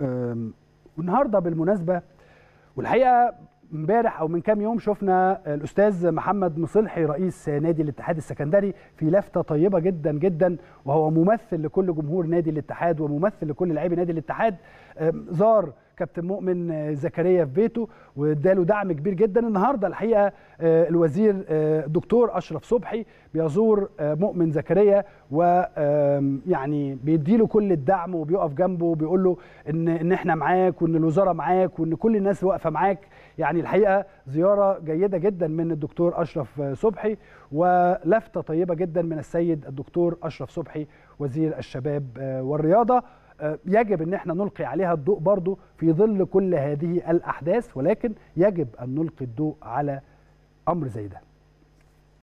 والنهارده بالمناسبه والحقيقة امبارح أو من كام يوم شفنا الأستاذ محمد مصلحي رئيس نادي الاتحاد السكندري في لفتة طيبة جدا جدا وهو ممثل لكل جمهور نادي الاتحاد وممثل لكل لاعبي نادي الاتحاد. زار كابتن مؤمن زكريا في بيته واداله دعم كبير جدا. النهارده الحقيقة آه، الوزير آه، الدكتور أشرف صبحي بيزور آه، مؤمن زكريا ويعني بيديله كل الدعم وبيقف جنبه وبيقول له إن إن إحنا معاك وإن الوزارة معاك وإن كل الناس واقفة معاك. يعني الحقيقة زيارة جيدة جدا من الدكتور أشرف صبحي ولفتة طيبة جدا من السيد الدكتور أشرف صبحي وزير الشباب آه، والرياضة. آه، يجب إن إحنا نلقي عليها الضوء برضو في ظل كل هذه الأحداث ولكن يجب أن نلقي الضوء على أمر زي ده.